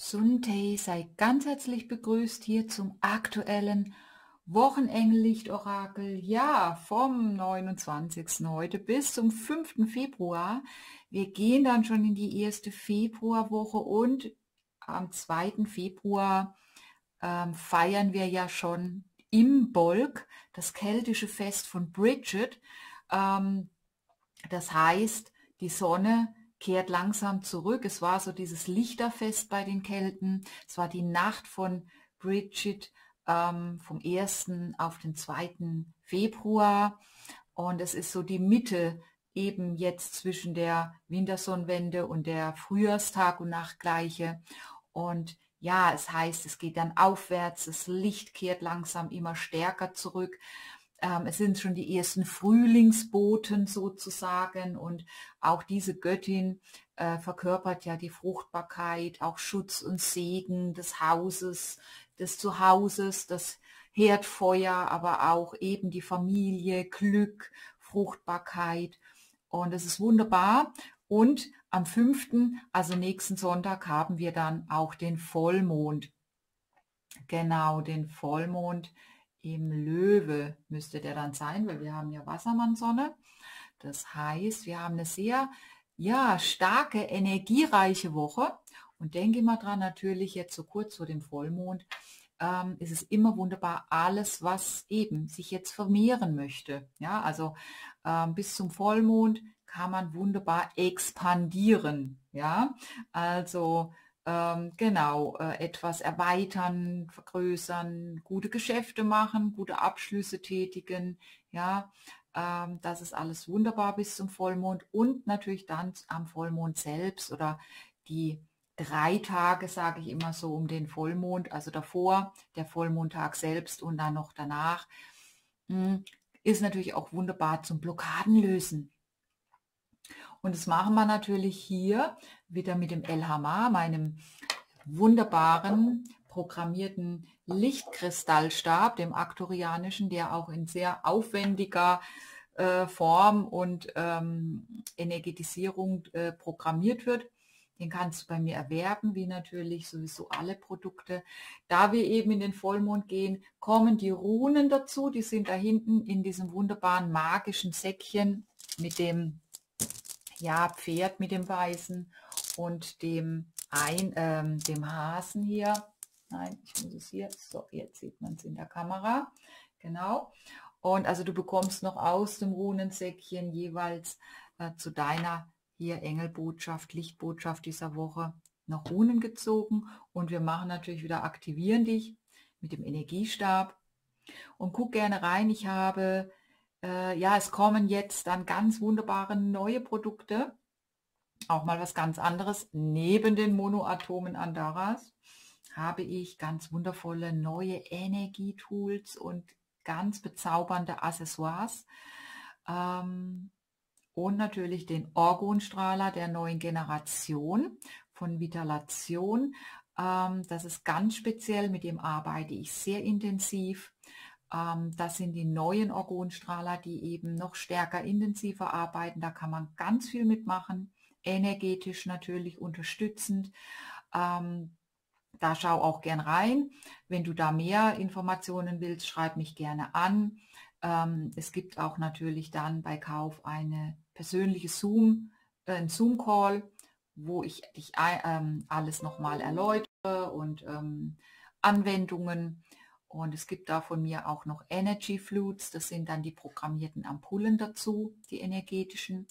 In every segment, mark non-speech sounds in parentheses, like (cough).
Sunday sei ganz herzlich begrüßt hier zum aktuellen Wochenenglicht-Orakel. Ja, vom 29. heute bis zum 5. Februar. Wir gehen dann schon in die erste Februarwoche und am 2. Februar ähm, feiern wir ja schon im Bolk das keltische Fest von Bridget. Ähm, das heißt, die Sonne kehrt langsam zurück. Es war so dieses Lichterfest bei den Kelten. Es war die Nacht von Bridget ähm, vom 1. auf den 2. Februar. Und es ist so die Mitte eben jetzt zwischen der Wintersonnenwende und der Frühjahrstag und Nachtgleiche. Und ja, es heißt, es geht dann aufwärts, das Licht kehrt langsam immer stärker zurück. Ähm, es sind schon die ersten Frühlingsboten sozusagen und auch diese Göttin äh, verkörpert ja die Fruchtbarkeit, auch Schutz und Segen des Hauses, des Zuhauses, das Herdfeuer, aber auch eben die Familie, Glück, Fruchtbarkeit und es ist wunderbar. Und am 5., also nächsten Sonntag, haben wir dann auch den Vollmond. Genau, den Vollmond im Löwe müsste der dann sein, weil wir haben ja Wassermannsonne. Das heißt, wir haben eine sehr ja, starke, energiereiche Woche. Und denke mal dran, natürlich jetzt so kurz vor dem Vollmond ähm, ist es immer wunderbar, alles, was eben sich jetzt vermehren möchte. Ja, also ähm, bis zum Vollmond kann man wunderbar expandieren. Ja, also ähm, genau, äh, etwas erweitern, vergrößern, gute Geschäfte machen, gute Abschlüsse tätigen, ja, ähm, das ist alles wunderbar bis zum Vollmond und natürlich dann am Vollmond selbst oder die drei Tage, sage ich immer so, um den Vollmond, also davor, der Vollmondtag selbst und dann noch danach, hm, ist natürlich auch wunderbar zum Blockaden lösen. Und das machen wir natürlich hier wieder mit dem LHMA, meinem wunderbaren programmierten Lichtkristallstab, dem aktorianischen, der auch in sehr aufwendiger äh, Form und ähm, Energetisierung äh, programmiert wird. Den kannst du bei mir erwerben, wie natürlich sowieso alle Produkte. Da wir eben in den Vollmond gehen, kommen die Runen dazu. Die sind da hinten in diesem wunderbaren magischen Säckchen mit dem ja, Pferd mit dem Weißen und dem, ein, ähm, dem Hasen hier. Nein, ich muss es hier. So, jetzt sieht man es in der Kamera. Genau. Und also du bekommst noch aus dem Runensäckchen jeweils äh, zu deiner hier Engelbotschaft, Lichtbotschaft dieser Woche noch Runen gezogen. Und wir machen natürlich wieder Aktivieren dich mit dem Energiestab. Und guck gerne rein. Ich habe äh, ja, es kommen jetzt dann ganz wunderbare neue Produkte. Auch mal was ganz anderes. Neben den Monoatomen Andaras habe ich ganz wundervolle neue Energietools und ganz bezaubernde Accessoires. Ähm, und natürlich den Orgonstrahler der neuen Generation von Vitalation. Ähm, das ist ganz speziell, mit dem arbeite ich sehr intensiv. Ähm, das sind die neuen Orgonstrahler, die eben noch stärker intensiver arbeiten. Da kann man ganz viel mitmachen, energetisch natürlich unterstützend. Ähm, da schau auch gern rein. Wenn du da mehr Informationen willst, schreib mich gerne an. Ähm, es gibt auch natürlich dann bei Kauf eine persönliche Zoom, äh, ein Zoom-Call, wo ich dich ähm, alles nochmal erläutere und Anwendungen und es gibt da von mir auch noch Energy Flutes, das sind dann die programmierten Ampullen dazu, die energetischen.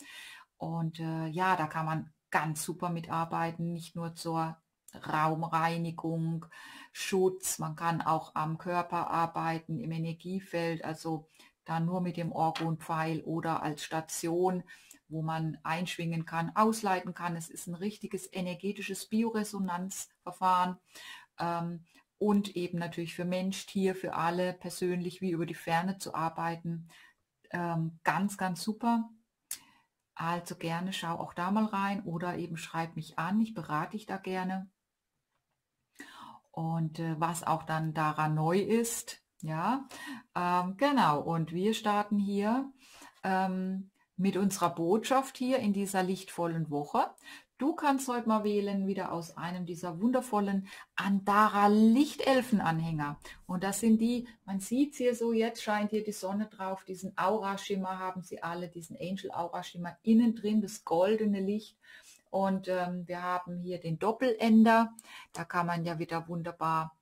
Und äh, ja, da kann man ganz super mitarbeiten, nicht nur zur Raumreinigung, Schutz, man kann auch am Körper arbeiten, im Energiefeld, also da nur mit dem Orgonpfeil oder als Station, wo man einschwingen kann, ausleiten kann. Es ist ein richtiges energetisches Bioresonanzverfahren. Ähm, und eben natürlich für Mensch, Tier, für alle persönlich wie über die Ferne zu arbeiten. Ähm, ganz, ganz super. Also gerne schau auch da mal rein oder eben schreib mich an, ich berate dich da gerne. Und äh, was auch dann daran neu ist, ja, ähm, genau. Und wir starten hier ähm, mit unserer Botschaft hier in dieser lichtvollen Woche. Du kannst heute mal wählen, wieder aus einem dieser wundervollen Andara Lichtelfenanhänger. Und das sind die, man sieht hier so, jetzt scheint hier die Sonne drauf, diesen Aura-Schimmer haben sie alle, diesen Angel Aura-Schimmer innen drin, das goldene Licht. Und ähm, wir haben hier den Doppelender, da kann man ja wieder wunderbar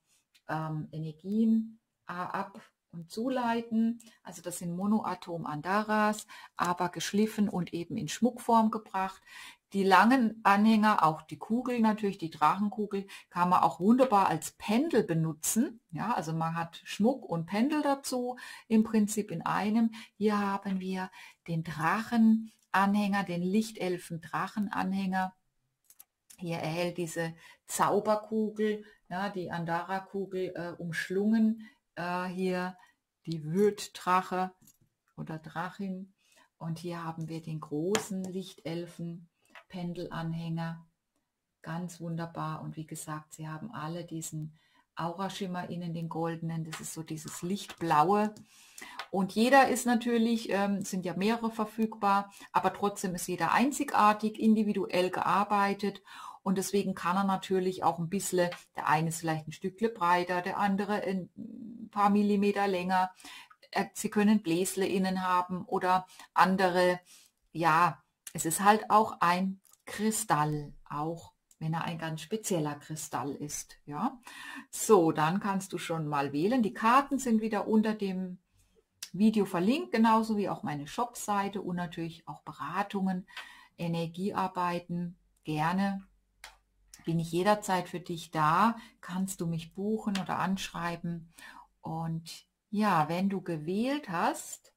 ähm, Energien äh, ab und zuleiten. Also das sind Monoatom Andaras, aber geschliffen und eben in Schmuckform gebracht. Die langen Anhänger, auch die Kugel natürlich, die Drachenkugel, kann man auch wunderbar als Pendel benutzen. Ja, also man hat Schmuck und Pendel dazu, im Prinzip in einem. Hier haben wir den Drachenanhänger, den Lichtelfen Drachenanhänger. Hier erhält diese Zauberkugel, ja, die Andara-Kugel äh, umschlungen. Äh, hier die Würddrache oder Drachin. Und hier haben wir den großen Lichtelfen Pendelanhänger. Ganz wunderbar. Und wie gesagt, sie haben alle diesen Auraschimmer innen, den goldenen. Das ist so dieses Lichtblaue. Und jeder ist natürlich, ähm, sind ja mehrere verfügbar, aber trotzdem ist jeder einzigartig, individuell gearbeitet. Und deswegen kann er natürlich auch ein bisschen, der eine ist vielleicht ein Stückle breiter, der andere ein paar Millimeter länger. Sie können Bläsle innen haben oder andere, ja, es ist halt auch ein Kristall, auch wenn er ein ganz spezieller Kristall ist. Ja, so, dann kannst du schon mal wählen. Die Karten sind wieder unter dem Video verlinkt, genauso wie auch meine Shop-Seite und natürlich auch Beratungen, Energiearbeiten. Gerne bin ich jederzeit für dich da. Kannst du mich buchen oder anschreiben. Und ja, wenn du gewählt hast,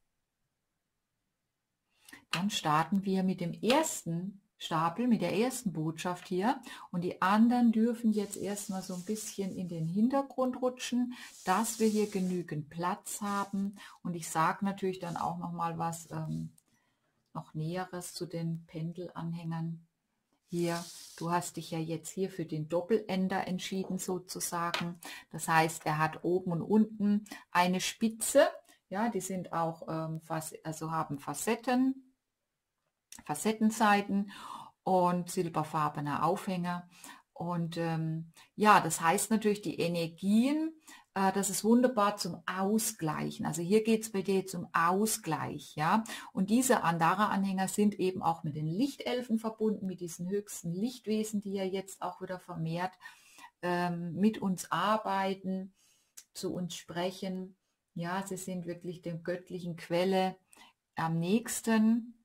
dann starten wir mit dem ersten Stapel, mit der ersten Botschaft hier. Und die anderen dürfen jetzt erstmal so ein bisschen in den Hintergrund rutschen, dass wir hier genügend Platz haben. Und ich sage natürlich dann auch noch mal was ähm, noch Näheres zu den Pendelanhängern. Hier, du hast dich ja jetzt hier für den Doppelender entschieden sozusagen. Das heißt, er hat oben und unten eine Spitze. Ja, die sind auch, ähm, also haben Facetten Facettenseiten und silberfarbene Aufhänger. Und ähm, ja, das heißt natürlich, die Energien, äh, das ist wunderbar zum Ausgleichen. Also hier geht es bei dir zum Ausgleich, ja. Und diese Andara-Anhänger sind eben auch mit den Lichtelfen verbunden, mit diesen höchsten Lichtwesen, die ja jetzt auch wieder vermehrt ähm, mit uns arbeiten, zu uns sprechen. Ja, sie sind wirklich der göttlichen Quelle am nächsten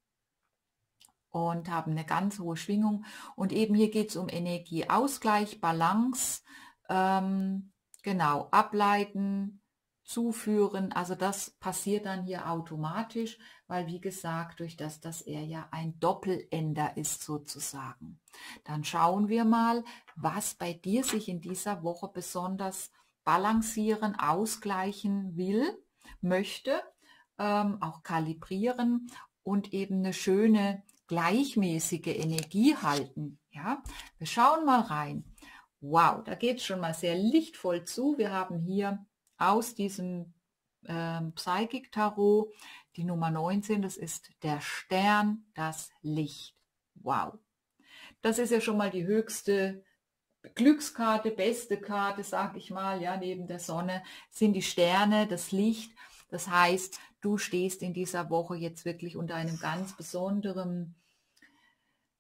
und haben eine ganz hohe Schwingung. Und eben hier geht es um Energieausgleich, Balance, ähm, genau, ableiten, zuführen. Also das passiert dann hier automatisch, weil wie gesagt, durch das, dass er ja ein Doppelender ist sozusagen. Dann schauen wir mal, was bei dir sich in dieser Woche besonders balancieren, ausgleichen will, möchte, ähm, auch kalibrieren und eben eine schöne gleichmäßige Energie halten. Ja, wir schauen mal rein. Wow, da geht es schon mal sehr lichtvoll zu. Wir haben hier aus diesem ähm, Psychic Tarot die Nummer 19, das ist der Stern, das Licht. Wow. Das ist ja schon mal die höchste Glückskarte, beste Karte, sag ich mal, ja, neben der Sonne sind die Sterne, das Licht. Das heißt, du stehst in dieser Woche jetzt wirklich unter einem ganz besonderen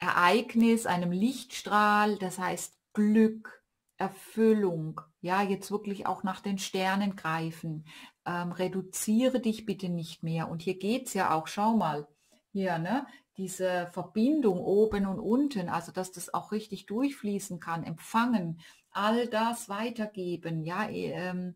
Ereignis, einem Lichtstrahl, das heißt Glück, Erfüllung, ja, jetzt wirklich auch nach den Sternen greifen. Ähm, reduziere dich bitte nicht mehr. Und hier geht es ja auch, schau mal, hier, ne, diese Verbindung oben und unten, also dass das auch richtig durchfließen kann, empfangen, all das weitergeben, ja, ähm,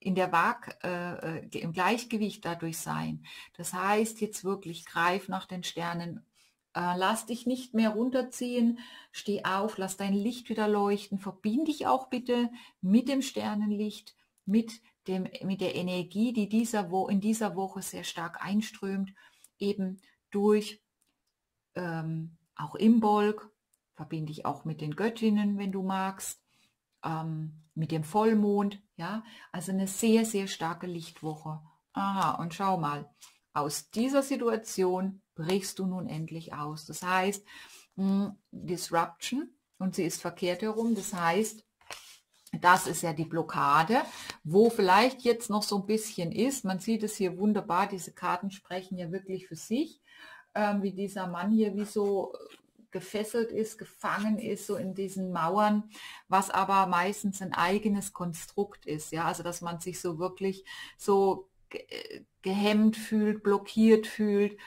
in der Waag, äh, äh, im Gleichgewicht dadurch sein. Das heißt, jetzt wirklich greif nach den Sternen äh, lass dich nicht mehr runterziehen, steh auf, lass dein Licht wieder leuchten, verbind dich auch bitte mit dem Sternenlicht, mit, dem, mit der Energie, die dieser Wo in dieser Woche sehr stark einströmt, eben durch ähm, auch Imbolg, verbinde dich auch mit den Göttinnen, wenn du magst, ähm, mit dem Vollmond, ja, also eine sehr, sehr starke Lichtwoche. Aha, und schau mal, aus dieser Situation brichst du nun endlich aus. Das heißt, hm, Disruption und sie ist verkehrt herum. Das heißt, das ist ja die Blockade, wo vielleicht jetzt noch so ein bisschen ist. Man sieht es hier wunderbar, diese Karten sprechen ja wirklich für sich, ähm, wie dieser Mann hier wie so gefesselt ist, gefangen ist, so in diesen Mauern, was aber meistens ein eigenes Konstrukt ist. Ja, also dass man sich so wirklich so gehemmt fühlt, blockiert fühlt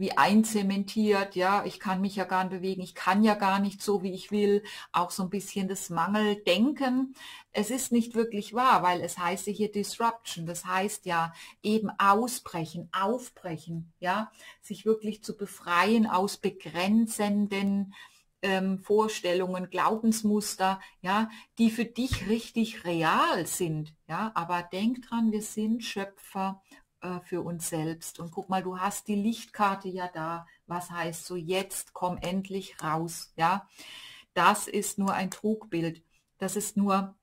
wie einzementiert, ja, ich kann mich ja gar nicht bewegen, ich kann ja gar nicht so, wie ich will, auch so ein bisschen das Mangeldenken. Es ist nicht wirklich wahr, weil es heißt hier Disruption, das heißt ja eben ausbrechen, aufbrechen, ja, sich wirklich zu befreien aus begrenzenden ähm, Vorstellungen, Glaubensmuster, ja, die für dich richtig real sind, ja, aber denk dran, wir sind Schöpfer äh, für uns selbst. Und guck mal, du hast die Lichtkarte ja da. Was heißt so, jetzt komm endlich raus. Ja, das ist nur ein Trugbild. Das ist nur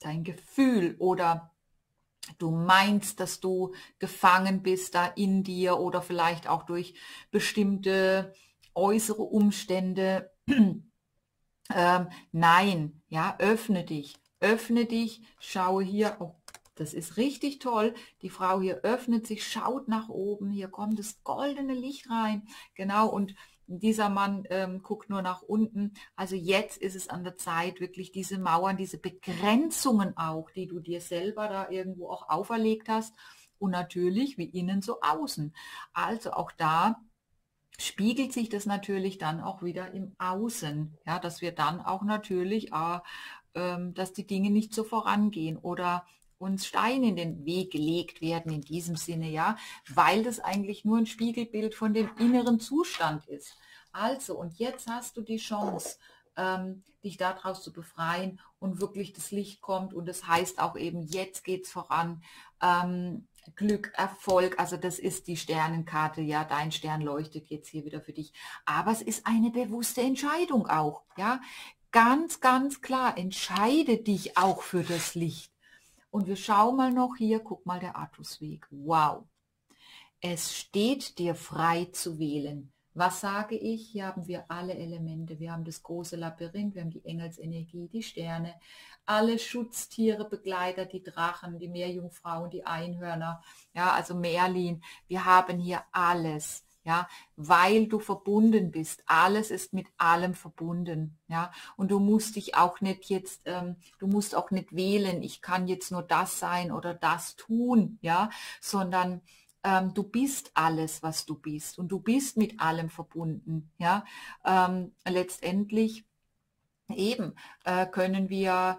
dein Gefühl oder du meinst, dass du gefangen bist da in dir oder vielleicht auch durch bestimmte äußere Umstände. (clears throat) ähm, nein, ja, öffne dich, öffne dich, schaue hier, oh das ist richtig toll. Die Frau hier öffnet sich, schaut nach oben. Hier kommt das goldene Licht rein. Genau. Und dieser Mann ähm, guckt nur nach unten. Also jetzt ist es an der Zeit, wirklich diese Mauern, diese Begrenzungen auch, die du dir selber da irgendwo auch auferlegt hast. Und natürlich wie innen so außen. Also auch da spiegelt sich das natürlich dann auch wieder im Außen. Ja, dass wir dann auch natürlich, äh, dass die Dinge nicht so vorangehen oder uns Steine in den Weg gelegt werden in diesem Sinne, ja, weil das eigentlich nur ein Spiegelbild von dem inneren Zustand ist. Also, und jetzt hast du die Chance, ähm, dich daraus zu befreien und wirklich das Licht kommt und das heißt auch eben, jetzt geht's voran. Ähm, Glück, Erfolg, also das ist die Sternenkarte, ja, dein Stern leuchtet jetzt hier wieder für dich. Aber es ist eine bewusste Entscheidung auch, ja. Ganz, ganz klar, entscheide dich auch für das Licht. Und wir schauen mal noch hier, guck mal der Artusweg. Wow. Es steht dir frei zu wählen. Was sage ich? Hier haben wir alle Elemente. Wir haben das große Labyrinth, wir haben die Engelsenergie, die Sterne, alle Schutztiere, Begleiter, die Drachen, die Meerjungfrauen, die Einhörner, ja, also Merlin. Wir haben hier alles ja, weil du verbunden bist. Alles ist mit allem verbunden, ja, und du musst dich auch nicht jetzt, ähm, du musst auch nicht wählen, ich kann jetzt nur das sein oder das tun, ja, sondern ähm, du bist alles, was du bist und du bist mit allem verbunden, ja. Ähm, letztendlich eben äh, können wir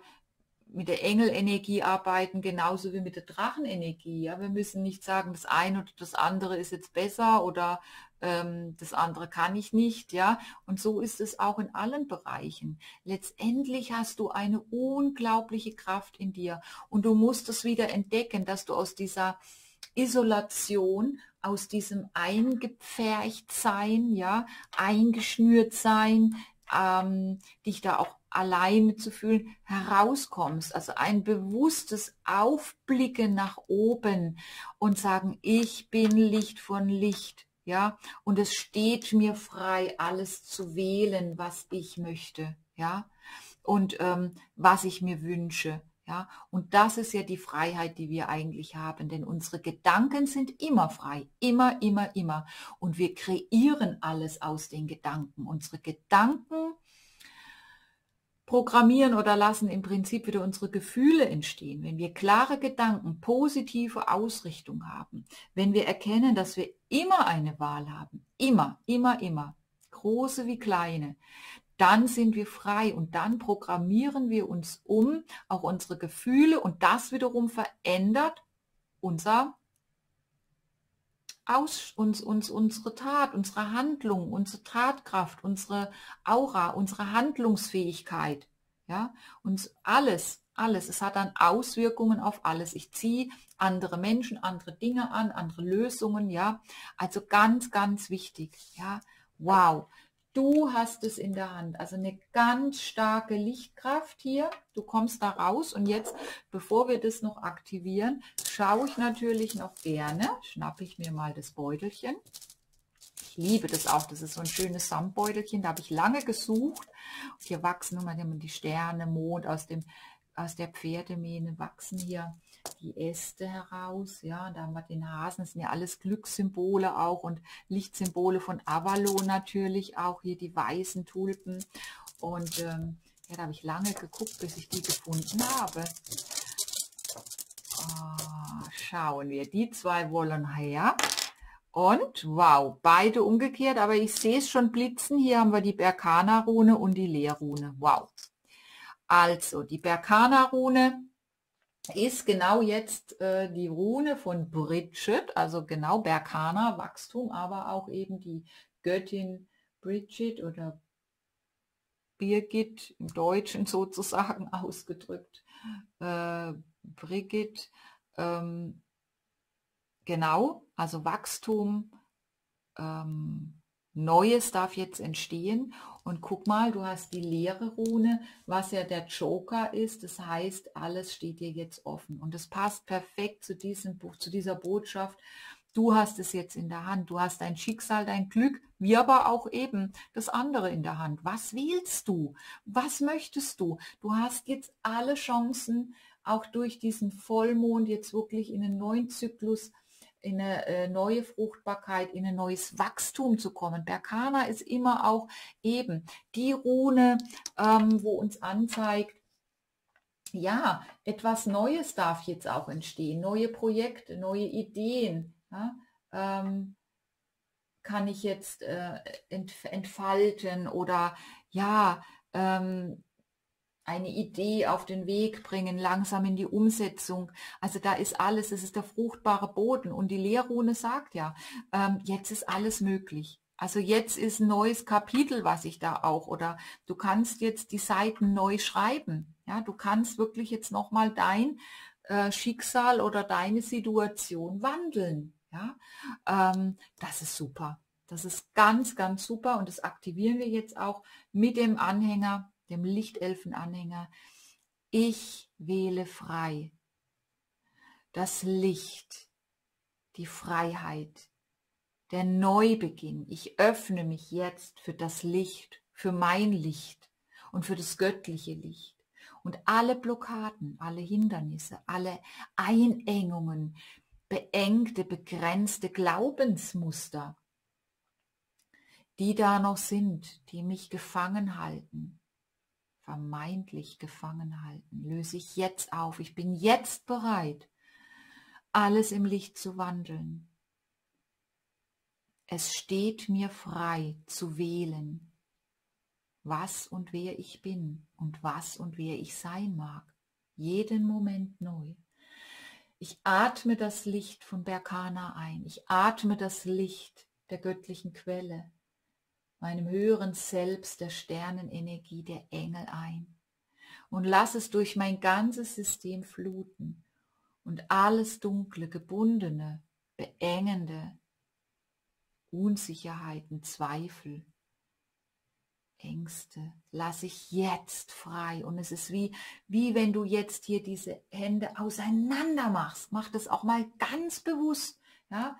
mit der Engelenergie arbeiten, genauso wie mit der Drachenenergie. Ja, wir müssen nicht sagen, das eine oder das andere ist jetzt besser oder ähm, das andere kann ich nicht. Ja, und so ist es auch in allen Bereichen. Letztendlich hast du eine unglaubliche Kraft in dir und du musst es wieder entdecken, dass du aus dieser Isolation, aus diesem eingepfercht sein, ja, eingeschnürt sein, ähm, dich da auch alleine zu fühlen, herauskommst. Also ein bewusstes Aufblicken nach oben und sagen, ich bin Licht von Licht. Ja, und es steht mir frei, alles zu wählen, was ich möchte. Ja, und ähm, was ich mir wünsche. Ja, und das ist ja die Freiheit, die wir eigentlich haben, denn unsere Gedanken sind immer frei, immer, immer, immer. Und wir kreieren alles aus den Gedanken. Unsere Gedanken programmieren oder lassen im Prinzip wieder unsere Gefühle entstehen. Wenn wir klare Gedanken, positive Ausrichtung haben, wenn wir erkennen, dass wir immer eine Wahl haben, immer, immer, immer, große wie kleine, dann sind wir frei und dann programmieren wir uns um, auch unsere Gefühle und das wiederum verändert unser aus uns, uns, unsere Tat, unsere Handlung, unsere Tatkraft, unsere Aura, unsere Handlungsfähigkeit. Ja, und alles, alles. Es hat dann Auswirkungen auf alles. Ich ziehe andere Menschen, andere Dinge an, andere Lösungen. Ja, also ganz, ganz wichtig. Ja, wow. Du hast es in der Hand. Also eine ganz starke Lichtkraft hier. Du kommst da raus und jetzt, bevor wir das noch aktivieren, schaue ich natürlich noch gerne, schnappe ich mir mal das Beutelchen. Ich liebe das auch. Das ist so ein schönes Samtbeutelchen. Da habe ich lange gesucht. Und hier wachsen immer die Sterne, Mond aus dem aus der Pferdemähne wachsen hier die Äste heraus. Ja, da haben wir den Hasen. Das sind ja alles Glückssymbole auch und Lichtsymbole von Avalon natürlich auch. Hier die weißen Tulpen. Und ähm, ja, da habe ich lange geguckt, bis ich die gefunden habe. Oh, schauen wir, die zwei wollen her. Und wow, beide umgekehrt, aber ich sehe es schon blitzen. Hier haben wir die Berkana-Rune und die Leerrune. Wow. Also, die Berkana-Rune ist genau jetzt äh, die Rune von Bridget, also genau Berkana, Wachstum, aber auch eben die Göttin Bridget oder Birgit im Deutschen (laughs) sozusagen ausgedrückt. Äh, Brigitte, ähm, genau, also Wachstum, ähm, Neues darf jetzt entstehen. Und guck mal, du hast die leere Rune, was ja der Joker ist. Das heißt, alles steht dir jetzt offen. Und es passt perfekt zu diesem Buch, zu dieser Botschaft. Du hast es jetzt in der Hand. Du hast dein Schicksal, dein Glück, wie aber auch eben das andere in der Hand. Was wählst du? Was möchtest du? Du hast jetzt alle Chancen, auch durch diesen Vollmond jetzt wirklich in einen neuen Zyklus in eine äh, neue Fruchtbarkeit, in ein neues Wachstum zu kommen. Berkana ist immer auch eben die Rune, ähm, wo uns anzeigt, ja, etwas Neues darf jetzt auch entstehen, neue Projekte, neue Ideen. Ja, ähm, kann ich jetzt äh, entfalten oder ja, ähm, eine Idee auf den Weg bringen, langsam in die Umsetzung. Also da ist alles, es ist der fruchtbare Boden. Und die Lehrrune sagt ja, ähm, jetzt ist alles möglich. Also jetzt ist ein neues Kapitel, was ich da auch, oder du kannst jetzt die Seiten neu schreiben. Ja, du kannst wirklich jetzt nochmal dein äh, Schicksal oder deine Situation wandeln. Ja, ähm, das ist super. Das ist ganz, ganz super und das aktivieren wir jetzt auch mit dem Anhänger dem Lichtelfenanhänger, ich wähle frei. Das Licht, die Freiheit, der Neubeginn. Ich öffne mich jetzt für das Licht, für mein Licht und für das göttliche Licht. Und alle Blockaden, alle Hindernisse, alle Einengungen, beengte, begrenzte Glaubensmuster, die da noch sind, die mich gefangen halten, vermeintlich gefangen halten, löse ich jetzt auf. Ich bin jetzt bereit, alles im Licht zu wandeln. Es steht mir frei zu wählen, was und wer ich bin und was und wer ich sein mag, jeden Moment neu. Ich atme das Licht von Berkana ein, ich atme das Licht der göttlichen Quelle, meinem höheren Selbst, der Sternenenergie, der Engel ein und lass es durch mein ganzes System fluten und alles dunkle, gebundene, beengende, Unsicherheiten, Zweifel, Ängste lasse ich jetzt frei. Und es ist wie, wie wenn du jetzt hier diese Hände auseinander machst. Mach das auch mal ganz bewusst. Ja?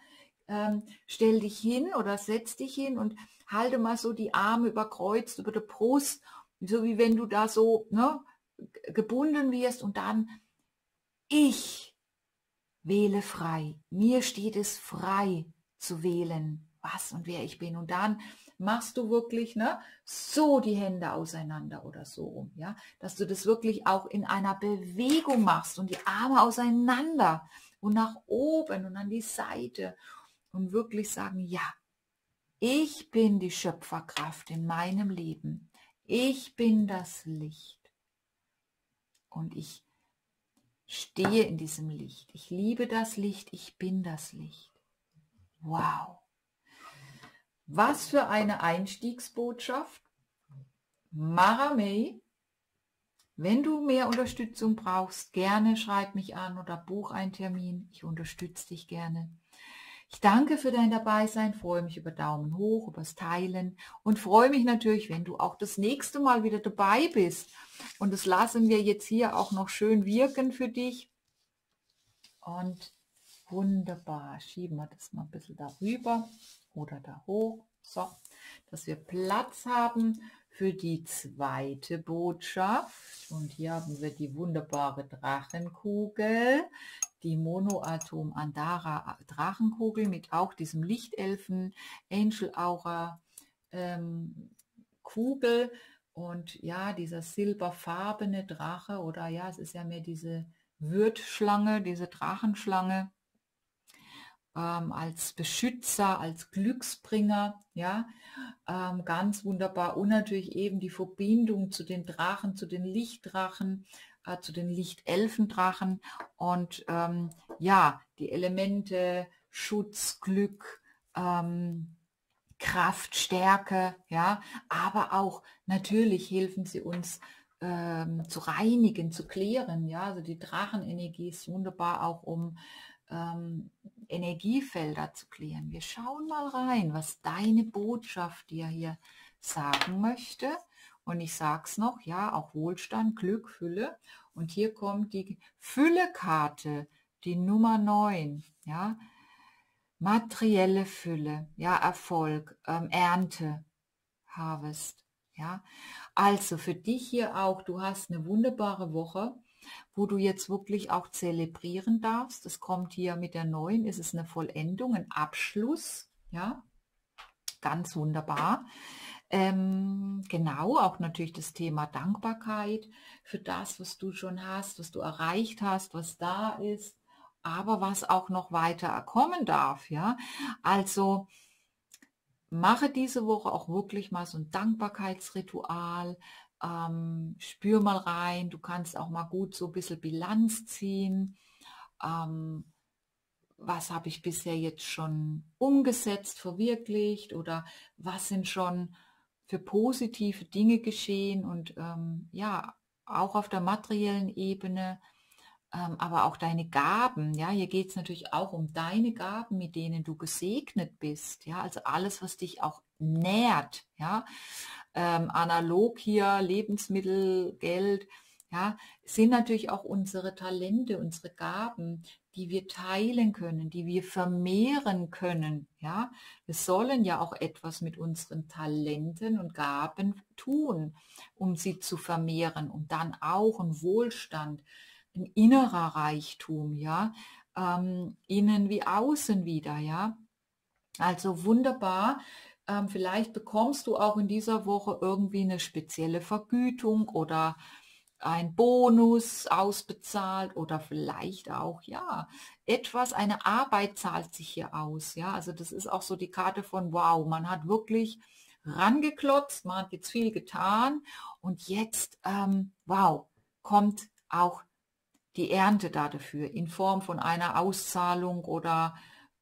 Ähm, stell dich hin oder setz dich hin und halte mal so die Arme überkreuzt über der Brust, so wie wenn du da so ne, gebunden wirst und dann ich wähle frei. Mir steht es frei zu wählen, was und wer ich bin. Und dann machst du wirklich ne, so die Hände auseinander oder so rum, ja, dass du das wirklich auch in einer Bewegung machst und die Arme auseinander und nach oben und an die Seite und wirklich sagen, ja, ich bin die Schöpferkraft in meinem Leben. Ich bin das Licht. Und ich stehe in diesem Licht. Ich liebe das Licht. Ich bin das Licht. Wow. Was für eine Einstiegsbotschaft. Maramei. Wenn du mehr Unterstützung brauchst, gerne schreib mich an oder buch einen Termin. Ich unterstütze dich gerne. Ich danke für dein Dabeisein, freue mich über Daumen hoch, übers Teilen und freue mich natürlich, wenn du auch das nächste Mal wieder dabei bist. Und das lassen wir jetzt hier auch noch schön wirken für dich. Und wunderbar, schieben wir das mal ein bisschen darüber. oder da hoch. So, dass wir Platz haben für die zweite Botschaft. Und hier haben wir die wunderbare Drachenkugel, die Monoatom Andara Drachenkugel mit auch diesem Lichtelfen Angel Aura ähm, Kugel und ja, dieser silberfarbene Drache oder ja, es ist ja mehr diese Würtschlange, diese Drachenschlange ähm, als Beschützer, als Glücksbringer, ja, ähm, ganz wunderbar. Und natürlich eben die Verbindung zu den Drachen, zu den Lichtdrachen, äh, zu den Lichtelfendrachen und ähm, ja, die Elemente Schutz, Glück, ähm, Kraft, Stärke, ja, aber auch natürlich helfen sie uns ähm, zu reinigen, zu klären, ja, also die Drachenenergie ist wunderbar auch um ähm, Energiefelder zu klären. Wir schauen mal rein, was deine Botschaft dir hier sagen möchte. Und ich sage es noch, ja, auch Wohlstand, Glück, Fülle. Und hier kommt die Füllekarte, die Nummer 9, ja, materielle Fülle, ja, Erfolg, ähm, Ernte, Harvest, ja. Also für dich hier auch, du hast eine wunderbare Woche wo du jetzt wirklich auch zelebrieren darfst. Es kommt hier mit der neuen, ist es eine Vollendung, ein Abschluss, ja, ganz wunderbar. Ähm, genau, auch natürlich das Thema Dankbarkeit für das, was du schon hast, was du erreicht hast, was da ist, aber was auch noch weiter kommen darf, ja. Also mache diese Woche auch wirklich mal so ein Dankbarkeitsritual, ähm, spür mal rein, du kannst auch mal gut so ein bisschen Bilanz ziehen. Ähm, was habe ich bisher jetzt schon umgesetzt, verwirklicht oder was sind schon für positive Dinge geschehen und ähm, ja, auch auf der materiellen Ebene, ähm, aber auch deine Gaben. Ja, hier geht es natürlich auch um deine Gaben, mit denen du gesegnet bist. Ja, also alles, was dich auch nährt. Ja, ähm, analog hier Lebensmittel, Geld, ja, sind natürlich auch unsere Talente, unsere Gaben, die wir teilen können, die wir vermehren können. Ja, wir sollen ja auch etwas mit unseren Talenten und Gaben tun, um sie zu vermehren und dann auch ein Wohlstand, ein innerer Reichtum, ja, ähm, innen wie außen wieder, ja. Also wunderbar, ähm, vielleicht bekommst du auch in dieser Woche irgendwie eine spezielle Vergütung oder ein Bonus ausbezahlt oder vielleicht auch, ja, etwas, eine Arbeit zahlt sich hier aus. Ja, also das ist auch so die Karte von wow, man hat wirklich rangeklotzt, man hat jetzt viel getan und jetzt, ähm, wow, kommt auch die Ernte da dafür in Form von einer Auszahlung oder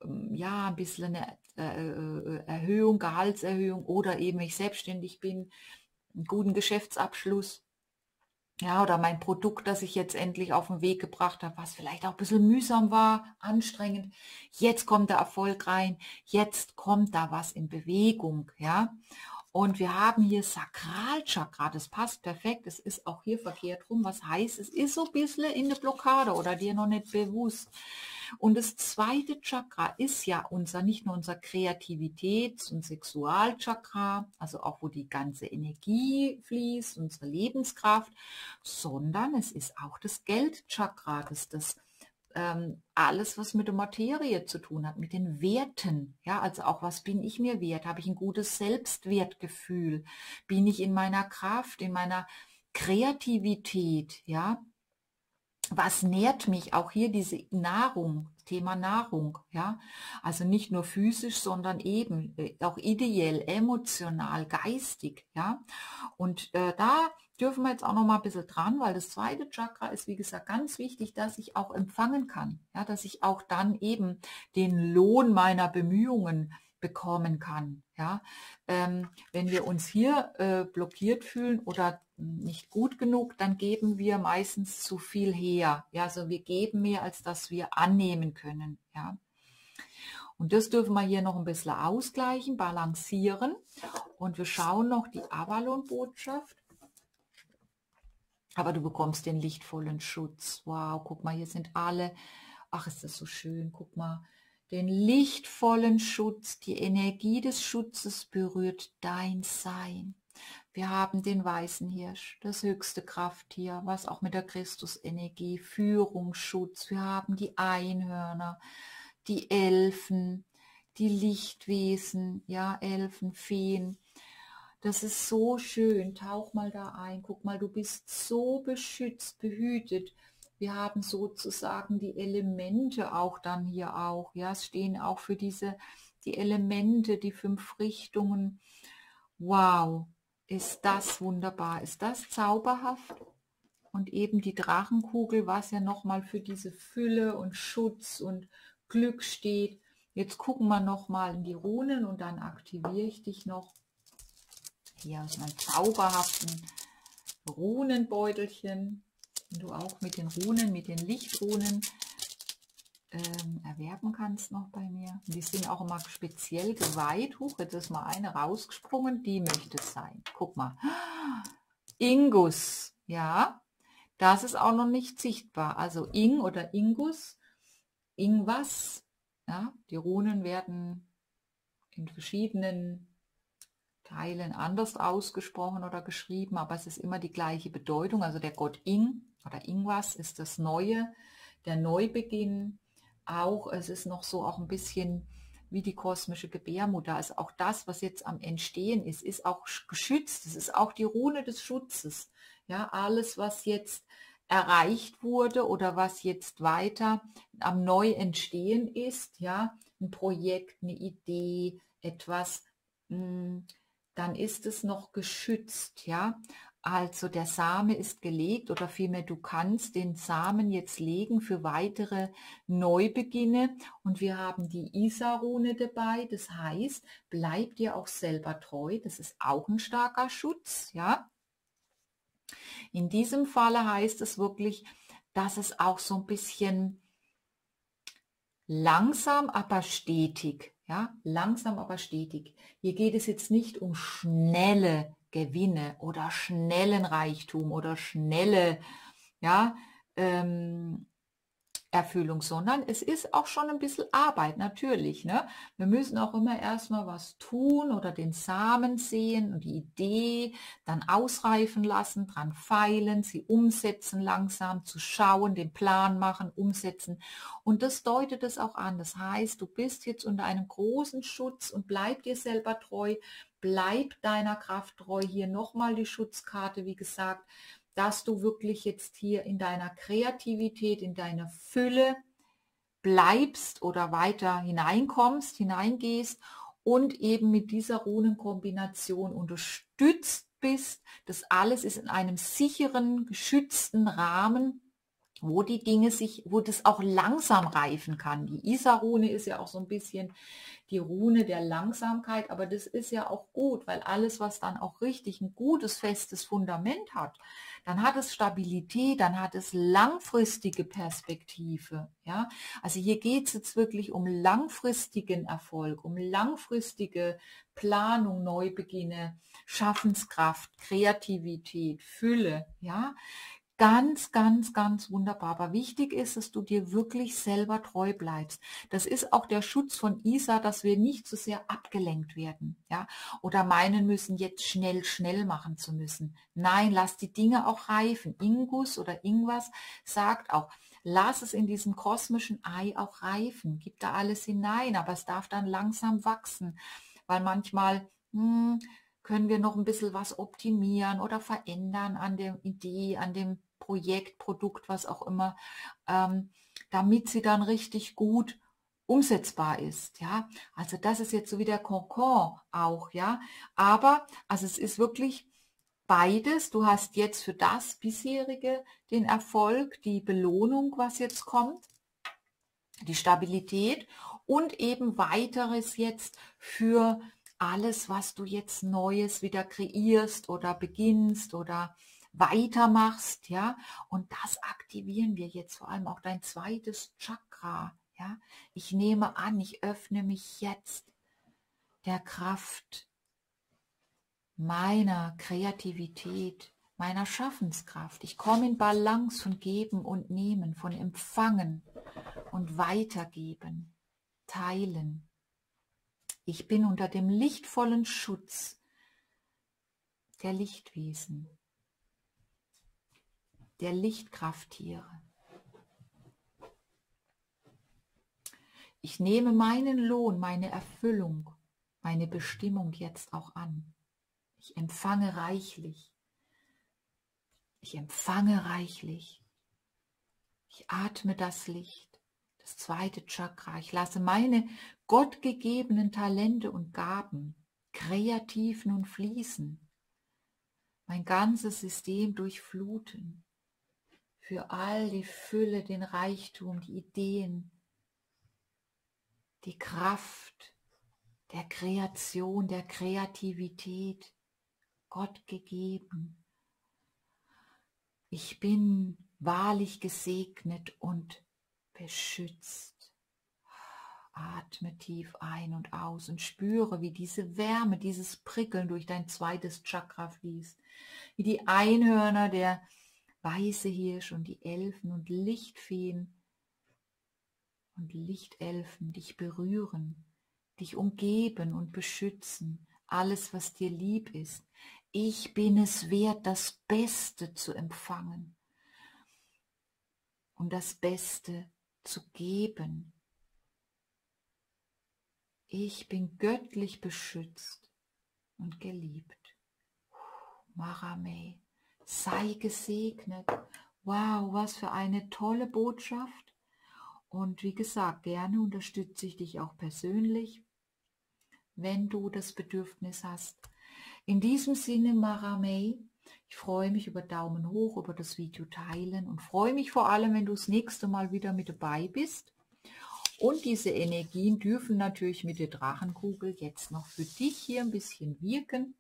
ähm, ja, ein bisschen eine äh, äh, Erhöhung, Gehaltserhöhung oder eben ich selbstständig bin, einen guten Geschäftsabschluss. Ja, oder mein Produkt, das ich jetzt endlich auf den Weg gebracht habe, was vielleicht auch ein bisschen mühsam war, anstrengend. Jetzt kommt der Erfolg rein, jetzt kommt da was in Bewegung, ja. Und wir haben hier Sakralchakra, das passt perfekt, es ist auch hier verkehrt rum, was heißt, es ist so ein bisschen in der Blockade oder dir noch nicht bewusst. Und das zweite Chakra ist ja unser, nicht nur unser Kreativitäts- und Sexualchakra, also auch wo die ganze Energie fließt, unsere Lebenskraft, sondern es ist auch das Geldchakra, das das ähm, alles, was mit der Materie zu tun hat, mit den Werten. Ja, also auch was bin ich mir wert? Habe ich ein gutes Selbstwertgefühl? Bin ich in meiner Kraft, in meiner Kreativität? Ja, was nährt mich? Auch hier diese Nahrung, Thema Nahrung, ja. Also nicht nur physisch, sondern eben äh, auch ideell, emotional, geistig, ja. Und äh, da dürfen wir jetzt auch noch mal ein bisschen dran, weil das zweite Chakra ist, wie gesagt, ganz wichtig, dass ich auch empfangen kann, ja, dass ich auch dann eben den Lohn meiner Bemühungen bekommen kann. Ja, ähm, wenn wir uns hier äh, blockiert fühlen oder nicht gut genug, dann geben wir meistens zu viel her. Ja, also wir geben mehr, als dass wir annehmen können. Ja. Und das dürfen wir hier noch ein bisschen ausgleichen, balancieren. Und wir schauen noch die Avalon-Botschaft. Aber du bekommst den lichtvollen Schutz. Wow, guck mal, hier sind alle. Ach, ist das so schön. Guck mal, den lichtvollen Schutz, die Energie des Schutzes berührt dein Sein. Wir haben den weißen Hirsch, das höchste Krafttier, was auch mit der Christusenergie, Führung, Schutz. Wir haben die Einhörner, die Elfen, die Lichtwesen, ja, Elfen, Feen. Das ist so schön. Tauch mal da ein. Guck mal, du bist so beschützt, behütet. Wir haben sozusagen die Elemente auch dann hier auch. Ja, es stehen auch für diese, die Elemente, die fünf Richtungen. Wow, ist das wunderbar. Ist das zauberhaft? Und eben die Drachenkugel, was ja nochmal für diese Fülle und Schutz und Glück steht. Jetzt gucken wir nochmal in die Runen und dann aktiviere ich dich noch. Hier aus meinem zauberhaften Runenbeutelchen. Du auch mit den Runen, mit den Lichtrunen ähm, erwerben kannst noch bei mir. die sind auch immer speziell geweiht. Huch, jetzt ist mal eine rausgesprungen. Die möchte es sein. Guck mal. Ingus. Ja, das ist auch noch nicht sichtbar. Also Ing oder Ingus. Ingwas. Ja, die Runen werden in verschiedenen Teilen anders ausgesprochen oder geschrieben, aber es ist immer die gleiche Bedeutung. Also der Gott Ing oder Ingwas ist das Neue, der Neubeginn, auch, es ist noch so auch ein bisschen wie die kosmische Gebärmutter. Also auch das, was jetzt am Entstehen ist, ist auch geschützt. Es ist auch die Rune des Schutzes. Ja, alles, was jetzt erreicht wurde oder was jetzt weiter am Neuentstehen ist, ja, ein Projekt, eine Idee, etwas, hm, dann ist es noch geschützt, ja. Also der Same ist gelegt oder vielmehr du kannst den Samen jetzt legen für weitere Neubeginne und wir haben die Isarune dabei. Das heißt, bleib dir auch selber treu. Das ist auch ein starker Schutz, ja. In diesem Falle heißt es wirklich, dass es auch so ein bisschen langsam, aber stetig, ja, langsam, aber stetig. Hier geht es jetzt nicht um schnelle Gewinne oder schnellen Reichtum oder schnelle ja, ähm, Erfüllung, sondern es ist auch schon ein bisschen Arbeit, natürlich. Ne? Wir müssen auch immer erstmal was tun oder den Samen sehen und die Idee dann ausreifen lassen, dran feilen, sie umsetzen langsam, zu schauen, den Plan machen, umsetzen. Und das deutet es auch an. Das heißt, du bist jetzt unter einem großen Schutz und bleib dir selber treu, bleib deiner Kraft treu. Hier nochmal die Schutzkarte, wie gesagt dass du wirklich jetzt hier in deiner Kreativität, in deiner Fülle bleibst oder weiter hineinkommst, hineingehst und eben mit dieser Runenkombination unterstützt bist. Das alles ist in einem sicheren, geschützten Rahmen, wo die Dinge sich, wo das auch langsam reifen kann. Die Isa-Rune ist ja auch so ein bisschen die Rune der Langsamkeit, aber das ist ja auch gut, weil alles, was dann auch richtig ein gutes, festes Fundament hat, dann hat es Stabilität, dann hat es langfristige Perspektive. Ja, also hier geht es jetzt wirklich um langfristigen Erfolg, um langfristige Planung, Neubeginne, Schaffenskraft, Kreativität, Fülle. Ja, Ganz, ganz, ganz wunderbar. Aber wichtig ist, dass du dir wirklich selber treu bleibst. Das ist auch der Schutz von Isa, dass wir nicht so sehr abgelenkt werden, ja, oder meinen müssen, jetzt schnell, schnell machen zu müssen. Nein, lass die Dinge auch reifen. Ingus oder Ingwas sagt auch, lass es in diesem kosmischen Ei auch reifen. Gib da alles hinein, aber es darf dann langsam wachsen, weil manchmal, hm, können wir noch ein bisschen was optimieren oder verändern an der Idee, an dem Projekt, Produkt, was auch immer, ähm, damit sie dann richtig gut umsetzbar ist, ja. Also das ist jetzt so wie der Concon auch, ja. Aber, also es ist wirklich beides. Du hast jetzt für das bisherige den Erfolg, die Belohnung, was jetzt kommt, die Stabilität und eben weiteres jetzt für alles, was du jetzt Neues wieder kreierst oder beginnst oder weitermachst, ja. Und das aktivieren wir jetzt vor allem auch dein zweites Chakra, ja. Ich nehme an, ich öffne mich jetzt der Kraft meiner Kreativität, meiner Schaffenskraft. Ich komme in Balance von Geben und Nehmen, von Empfangen und Weitergeben. teilen. Ich bin unter dem lichtvollen Schutz der Lichtwesen, der Lichtkrafttiere. Ich nehme meinen Lohn, meine Erfüllung, meine Bestimmung jetzt auch an. Ich empfange reichlich. Ich empfange reichlich. Ich atme das Licht, das zweite Chakra. Ich lasse meine gottgegebenen Talente und Gaben kreativ nun fließen. Mein ganzes System durchfluten. Für all die Fülle, den Reichtum, die Ideen, die Kraft der Kreation, der Kreativität Gott gegeben. Ich bin wahrlich gesegnet und beschützt. Atme tief ein und aus und spüre, wie diese Wärme, dieses Prickeln durch dein zweites Chakra fließt. Wie die Einhörner, der weiße Hirsch und die Elfen und Lichtfeen und Lichtelfen dich berühren, dich umgeben und beschützen, alles, was dir lieb ist. Ich bin es wert, das Beste zu empfangen und das Beste zu geben. Ich bin göttlich beschützt und geliebt. Marame, sei gesegnet. Wow, was für eine tolle Botschaft. Und wie gesagt, gerne unterstütze ich dich auch persönlich, wenn du das Bedürfnis hast. In diesem Sinne, Maramei, ich freue mich über Daumen hoch, über das Video teilen und freue mich vor allem, wenn du das nächste Mal wieder mit dabei bist. Und diese Energien dürfen natürlich mit der Drachenkugel jetzt noch für dich hier ein bisschen wirken.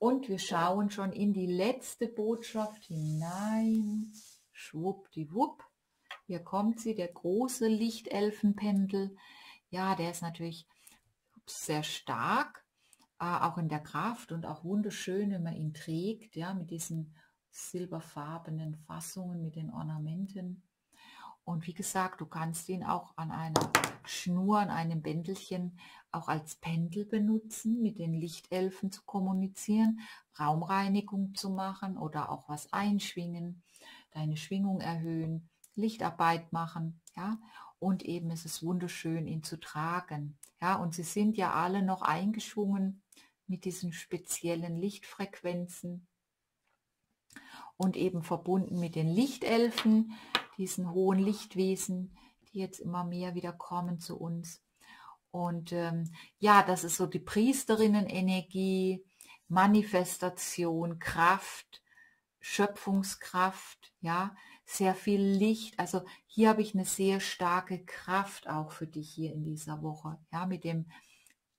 Und wir schauen schon in die letzte Botschaft hinein. Schwuppdiwupp. Hier kommt sie, der große Lichtelfenpendel. Ja, der ist natürlich sehr stark, auch in der Kraft und auch wunderschön, wenn man ihn trägt, ja, mit diesen silberfarbenen Fassungen, mit den Ornamenten. Und wie gesagt, du kannst ihn auch an einer Schnur, an einem Bändelchen auch als Pendel benutzen, mit den Lichtelfen zu kommunizieren, Raumreinigung zu machen oder auch was einschwingen, deine Schwingung erhöhen. Lichtarbeit machen, ja, und eben ist es wunderschön, ihn zu tragen, ja, und sie sind ja alle noch eingeschwungen mit diesen speziellen Lichtfrequenzen und eben verbunden mit den Lichtelfen, diesen hohen Lichtwesen, die jetzt immer mehr wieder kommen zu uns. Und ähm, ja, das ist so die Priesterinnen-Energie, Manifestation, Kraft, Schöpfungskraft, ja, sehr viel Licht. Also hier habe ich eine sehr starke Kraft auch für dich hier in dieser Woche, ja, mit dem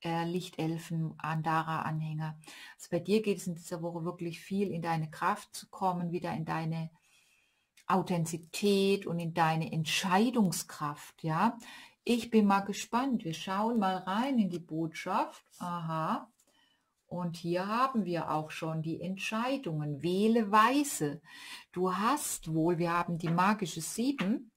äh, Lichtelfen Andara Anhänger. Also bei dir geht es in dieser Woche wirklich viel in deine Kraft zu kommen, wieder in deine Authentizität und in deine Entscheidungskraft, ja. Ich bin mal gespannt. Wir schauen mal rein in die Botschaft. Aha. Und hier haben wir auch schon die Entscheidungen. Wähle weise. Du hast wohl, wir haben die magische Sieben.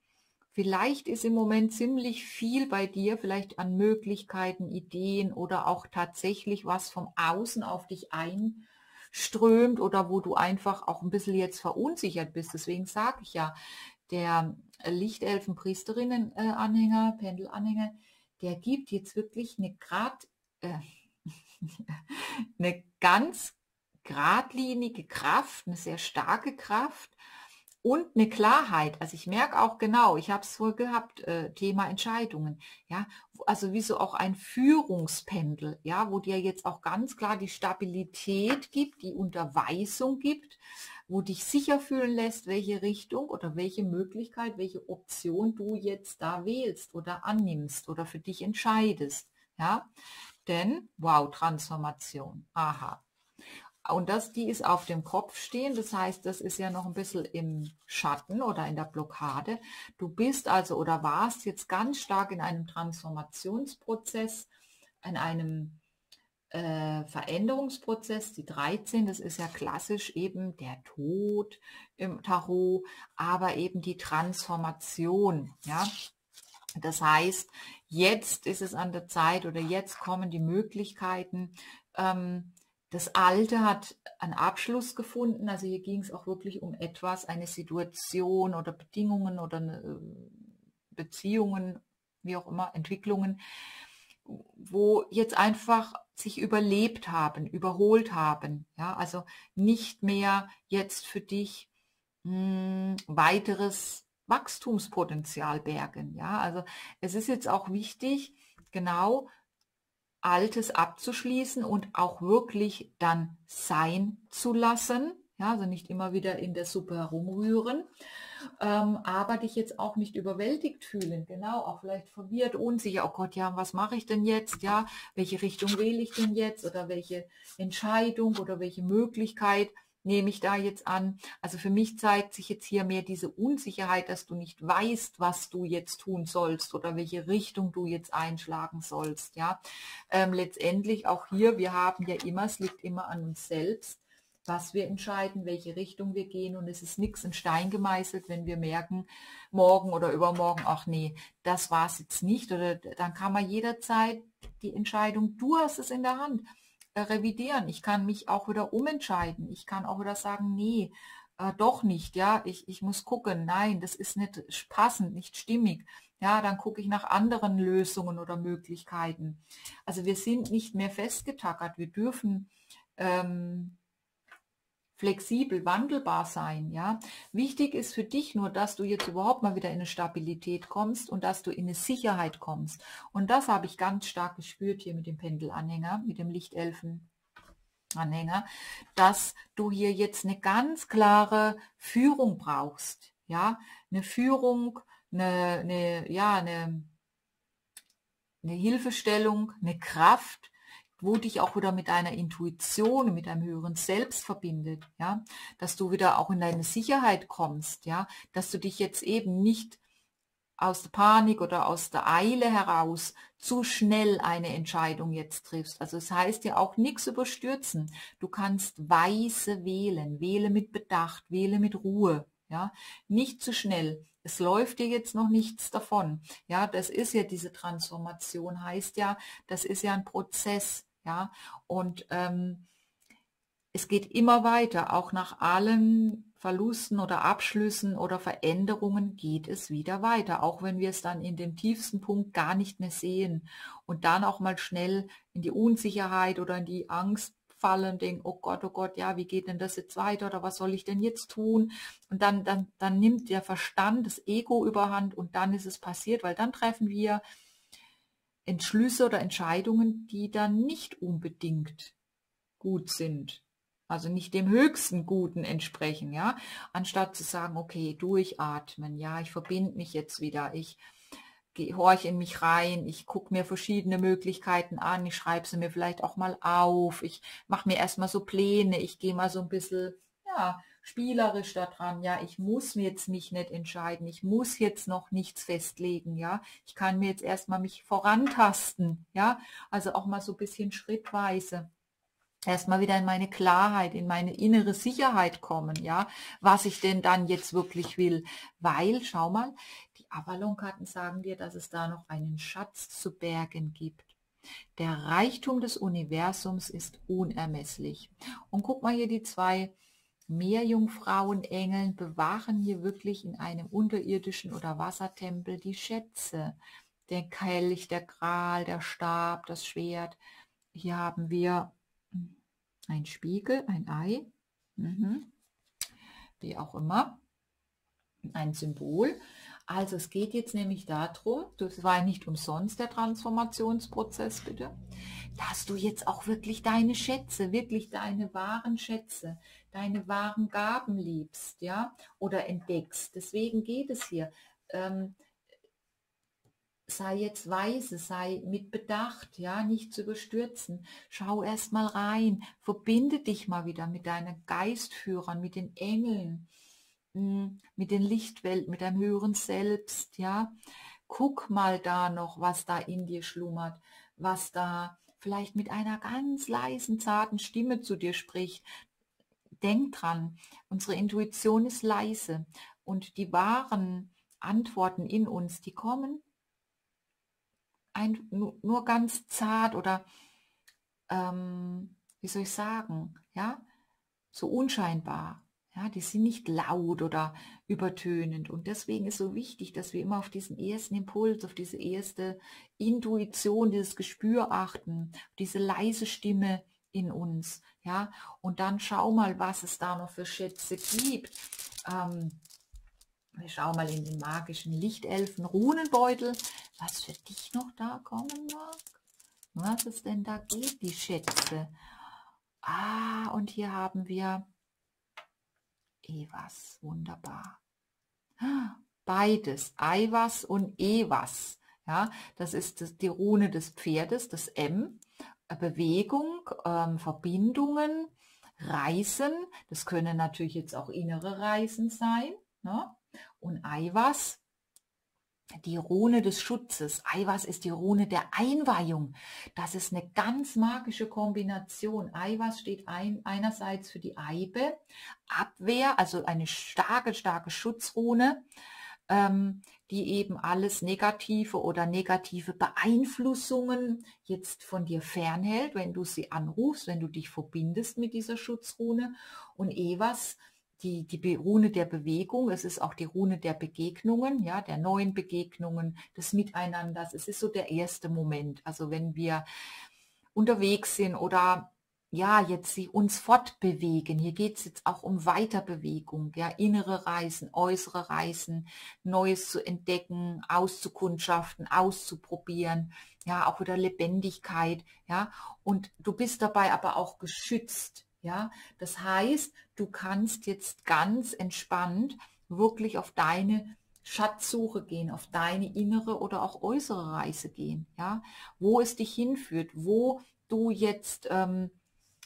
Vielleicht ist im Moment ziemlich viel bei dir, vielleicht an Möglichkeiten, Ideen oder auch tatsächlich was vom Außen auf dich einströmt oder wo du einfach auch ein bisschen jetzt verunsichert bist. Deswegen sage ich ja, der Lichtelfenpriesterinnen-Anhänger, Pendelanhänger, der gibt jetzt wirklich eine Grad, äh, eine ganz geradlinige Kraft, eine sehr starke Kraft und eine Klarheit. Also ich merke auch genau, ich habe es wohl gehabt, äh, Thema Entscheidungen. Ja, also wie so auch ein Führungspendel, ja, wo dir jetzt auch ganz klar die Stabilität gibt, die Unterweisung gibt, wo dich sicher fühlen lässt, welche Richtung oder welche Möglichkeit, welche Option du jetzt da wählst oder annimmst oder für dich entscheidest. Ja, denn, wow, Transformation. Aha. Und das, die ist auf dem Kopf stehen. Das heißt, das ist ja noch ein bisschen im Schatten oder in der Blockade. Du bist also oder warst jetzt ganz stark in einem Transformationsprozess, in einem äh, Veränderungsprozess. Die 13, das ist ja klassisch eben der Tod im Tarot, aber eben die Transformation. Ja, Das heißt, jetzt ist es an der Zeit oder jetzt kommen die Möglichkeiten. Ähm, das Alte hat einen Abschluss gefunden. Also hier ging es auch wirklich um etwas, eine Situation oder Bedingungen oder äh, Beziehungen, wie auch immer, Entwicklungen, wo jetzt einfach sich überlebt haben, überholt haben. Ja, also nicht mehr jetzt für dich mh, hm, weiteres Wachstumspotenzial bergen. Ja, also es ist jetzt auch wichtig, genau Altes abzuschließen und auch wirklich dann sein zu lassen. Ja, also nicht immer wieder in der Suppe herumrühren, ähm, aber dich jetzt auch nicht überwältigt fühlen, genau, auch vielleicht verwirrt, unsicher, oh Gott, ja, was mache ich denn jetzt, ja, welche Richtung wähle ich denn jetzt oder welche Entscheidung oder welche Möglichkeit nehme ich da jetzt an? Also für mich zeigt sich jetzt hier mehr diese Unsicherheit, dass du nicht weißt, was du jetzt tun sollst oder welche Richtung du jetzt einschlagen sollst. Ja, ähm, letztendlich auch hier, wir haben ja immer, es liegt immer an uns selbst, was wir entscheiden, welche Richtung wir gehen und es ist nichts in Stein gemeißelt, wenn wir merken, morgen oder übermorgen, ach nee, das war es jetzt nicht oder dann kann man jederzeit die Entscheidung, du hast es in der Hand revidieren. Ich kann mich auch wieder umentscheiden. Ich kann auch wieder sagen, nee, äh, doch nicht, ja, ich, ich muss gucken, nein, das ist nicht passend, nicht stimmig. Ja, dann gucke ich nach anderen Lösungen oder Möglichkeiten. Also wir sind nicht mehr festgetackert. Wir dürfen ähm, flexibel, wandelbar sein. Ja, wichtig ist für dich nur, dass du jetzt überhaupt mal wieder in eine Stabilität kommst und dass du in eine Sicherheit kommst. Und das habe ich ganz stark gespürt hier mit dem Pendelanhänger, mit dem Lichtelfen. Anhänger, dass du hier jetzt eine ganz klare Führung brauchst, ja, eine Führung, eine, eine ja, eine, eine Hilfestellung, eine Kraft, wo dich auch wieder mit deiner Intuition, mit deinem höheren Selbst verbindet, ja, dass du wieder auch in deine Sicherheit kommst, ja, dass du dich jetzt eben nicht aus der Panik oder aus der Eile heraus zu schnell eine Entscheidung jetzt triffst. Also es das heißt ja auch nichts überstürzen. Du kannst weise wählen, wähle mit Bedacht, wähle mit Ruhe, ja, nicht zu schnell. Es läuft dir jetzt noch nichts davon. Ja, das ist ja diese Transformation, heißt ja, das ist ja ein Prozess. Ja, und ähm, es geht immer weiter, auch nach allen Verlusten oder Abschlüssen oder Veränderungen geht es wieder weiter, auch wenn wir es dann in dem tiefsten Punkt gar nicht mehr sehen und dann auch mal schnell in die Unsicherheit oder in die Angst fallen, denken, oh Gott, oh Gott, ja, wie geht denn das jetzt weiter oder was soll ich denn jetzt tun? Und dann, dann, dann nimmt der Verstand, das Ego überhand und dann ist es passiert, weil dann treffen wir Entschlüsse oder Entscheidungen, die dann nicht unbedingt gut sind. Also nicht dem höchsten Guten entsprechen, ja. Anstatt zu sagen, okay, durchatmen, ja, ich verbinde mich jetzt wieder, ich horche in mich rein, ich gucke mir verschiedene Möglichkeiten an, ich schreibe sie mir vielleicht auch mal auf, ich mache mir erstmal so Pläne, ich gehe mal so ein bisschen, ja, spielerisch daran, ja, ich muss mir jetzt mich nicht entscheiden, ich muss jetzt noch nichts festlegen, ja, ich kann mir jetzt erstmal mich vorantasten, ja, also auch mal so ein bisschen schrittweise. Erstmal wieder in meine Klarheit, in meine innere Sicherheit kommen, ja, was ich denn dann jetzt wirklich will, weil, schau mal, die Avalon-Karten sagen dir, dass es da noch einen Schatz zu bergen gibt. Der Reichtum des Universums ist unermesslich. Und guck mal hier die zwei Meerjungfrauenengeln bewahren hier wirklich in einem unterirdischen oder Wassertempel die Schätze. Der Kelch, der Gral, der Stab, das Schwert. Hier haben wir ein Spiegel, ein Ei, mhm. wie auch immer, ein Symbol. Also es geht jetzt nämlich darum, das war nicht umsonst der Transformationsprozess, bitte, dass du jetzt auch wirklich deine Schätze, wirklich deine wahren Schätze, deine wahren Gaben liebst, ja, oder entdeckst. Deswegen geht es hier. Ähm, sei jetzt weise, sei mit Bedacht, ja, nicht zu überstürzen. Schau erst mal rein, verbinde dich mal wieder mit deinen Geistführern, mit den Engeln, hm, mit den Lichtwelten, mit deinem höheren Selbst, ja. Guck mal da noch, was da in dir schlummert, was da vielleicht mit einer ganz leisen, zarten Stimme zu dir spricht. Denk dran, unsere Intuition ist leise und die wahren Antworten in uns, die kommen ein, nur ganz zart oder ähm, wie soll ich sagen, ja, so unscheinbar. Ja, die sind nicht laut oder übertönend. Und deswegen ist so wichtig, dass wir immer auf diesen ersten Impuls, auf diese erste Intuition, dieses Gespür achten, diese leise Stimme in uns. Ja, und dann schau mal, was es da noch für Schätze gibt. Ähm, wir schauen mal in den magischen Lichtelfen Runenbeutel, was für dich noch da kommen mag. Was es denn da geht, die Schätze. Ah, und hier haben wir Evas, wunderbar. Beides, Eiwas und Evas. Ja, das ist die Rune des Pferdes, das M. Bewegung, ähm, Verbindungen, Reisen. Das können natürlich jetzt auch innere Reisen sein. Ne? Und Eiwas die Rune des Schutzes. Eiwas ist die Rune der Einweihung. Das ist eine ganz magische Kombination. Eiwas steht ein, einerseits für die Eibe, Abwehr, also eine starke, starke Schutzrune, ähm, die eben alles Negative oder negative Beeinflussungen jetzt von dir fernhält, wenn du sie anrufst, wenn du dich verbindest mit dieser Schutzrune. Und Evas die, die Rune der Bewegung, es ist auch die Rune der Begegnungen, ja, der neuen Begegnungen, des Miteinanders. Es ist so der erste Moment. Also wenn wir unterwegs sind oder ja, jetzt sie uns fortbewegen. Hier geht es jetzt auch um Weiterbewegung, ja, innere Reisen, äußere Reisen, Neues zu entdecken, auszukundschaften, auszuprobieren, ja, auch wieder Lebendigkeit, ja, und du bist dabei aber auch geschützt, ja, das heißt, du kannst jetzt ganz entspannt wirklich auf deine Schatzsuche gehen, auf deine innere oder auch äußere Reise gehen, ja, wo es dich hinführt, wo du jetzt, ähm,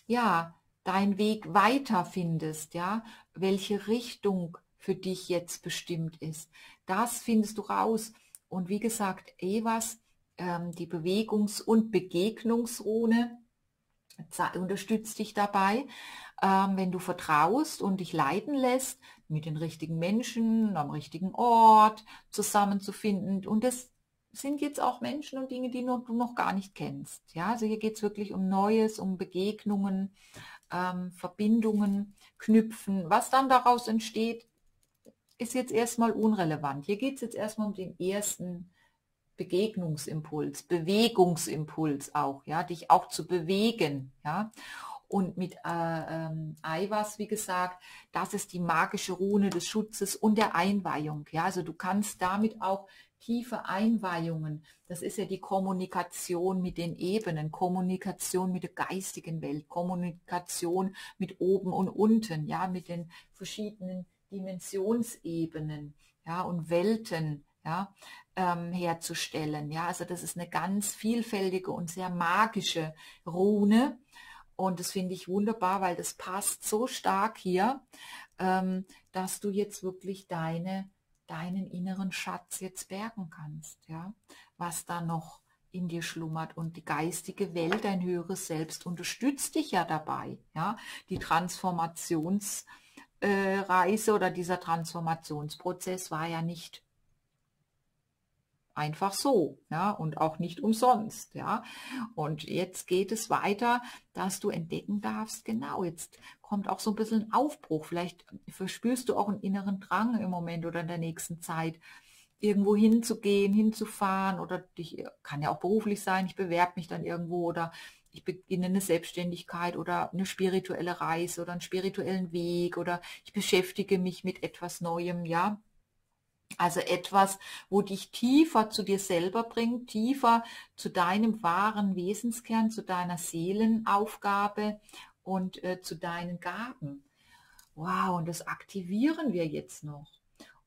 ja, dein Weg weiter findest, ja, welche Richtung für dich jetzt bestimmt ist. Das findest du raus. Und wie gesagt, Evas, ähm, die Bewegungs- und Begegnungsrune, unterstützt dich dabei, ähm, wenn du vertraust und dich leiten lässt, mit den richtigen Menschen am richtigen Ort zusammenzufinden. Und das sind jetzt auch Menschen und Dinge, die du noch gar nicht kennst. Ja, also hier geht es wirklich um Neues, um Begegnungen, ähm, Verbindungen, Knüpfen. Was dann daraus entsteht, ist jetzt erstmal unrelevant. Hier geht es jetzt erstmal um den ersten Begegnungsimpuls, Bewegungsimpuls auch, ja, dich auch zu bewegen, ja. Und mit äh, ähm, wie gesagt, das ist die magische Rune des Schutzes und der Einweihung. Ja, also du kannst damit auch tiefe Einweihungen, das ist ja die Kommunikation mit den Ebenen, Kommunikation mit der geistigen Welt, Kommunikation mit oben und unten, ja, mit den verschiedenen Dimensionsebenen, ja, und Welten, ja, ähm, herzustellen. Ja, also das ist eine ganz vielfältige und sehr magische Rune. Und das finde ich wunderbar, weil das passt so stark hier, ähm, dass du jetzt wirklich deine, deinen inneren Schatz jetzt bergen kannst. Ja, was da noch in dir schlummert und die geistige Welt, dein höheres Selbst unterstützt dich ja dabei. Ja, die Transformationsreise äh, oder dieser Transformationsprozess war ja nicht einfach so, ja, und auch nicht umsonst, ja. Und jetzt geht es weiter, dass du entdecken darfst, genau, jetzt kommt auch so ein bisschen Aufbruch, vielleicht verspürst du auch einen inneren Drang im Moment oder in der nächsten Zeit, irgendwo hinzugehen, hinzufahren oder dich, kann ja auch beruflich sein, ich bewerbe mich dann irgendwo oder ich beginne eine Selbstständigkeit oder eine spirituelle Reise oder einen spirituellen Weg oder ich beschäftige mich mit etwas Neuem, ja. Also etwas, wo dich tiefer zu dir selber bringt, tiefer zu deinem wahren Wesenskern, zu deiner Seelenaufgabe und äh, zu deinen Gaben. Wow, und das aktivieren wir jetzt noch.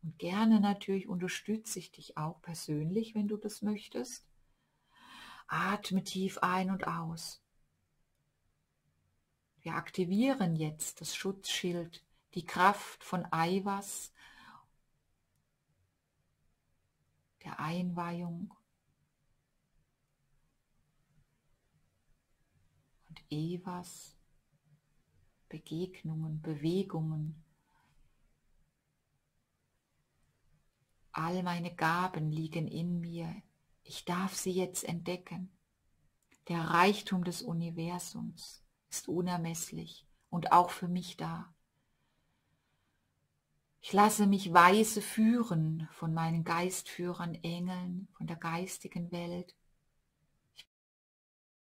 Und gerne natürlich unterstütze ich dich auch persönlich, wenn du das möchtest. Atme tief ein und aus. Wir aktivieren jetzt das Schutzschild, die Kraft von Eiwas, der Einweihung und Evas Begegnungen, Bewegungen. All meine Gaben liegen in mir, Ich darf sie jetzt entdecken. Der Reichtum des Universums ist unermesslich und auch für mich da. Ich lasse mich weise führen von meinen Geistführern, Engeln, von der geistigen Welt. Ich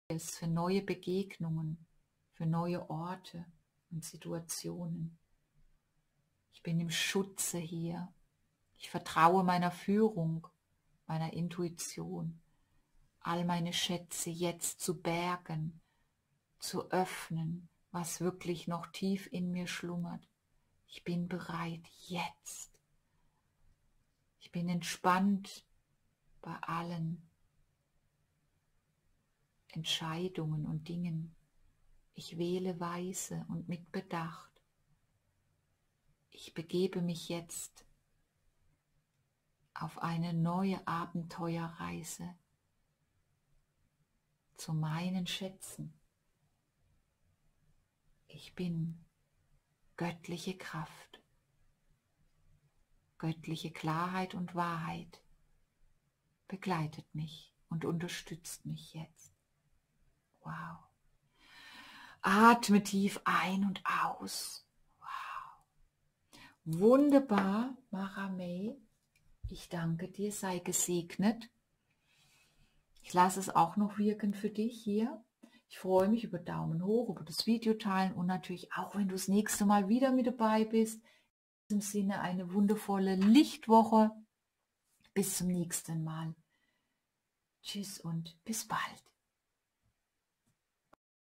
es für neue Begegnungen, für neue Orte und Situationen. Ich bin im Schutze hier. Ich vertraue meiner Führung, meiner Intuition, all meine Schätze jetzt zu bergen, zu öffnen, was wirklich noch tief in mir schlummert. Ich bin bereit jetzt. Ich bin entspannt bei allen Entscheidungen und Dingen. Ich wähle weise und mit Bedacht. Ich begebe mich jetzt auf eine neue Abenteuerreise zu meinen Schätzen. Ich bin göttliche Kraft, göttliche Klarheit und Wahrheit begleitet mich und unterstützt mich jetzt. Wow. Atme tief ein und aus. Wow. Wunderbar, Maramei. Ich danke dir, sei gesegnet. Ich lasse es auch noch wirken für dich hier. Ich freue mich über Daumen hoch, über das Video teilen und natürlich auch, wenn du das nächste Mal wieder mit dabei bist. In diesem Sinne eine wundervolle Lichtwoche. Bis zum nächsten Mal. Tschüss und bis bald.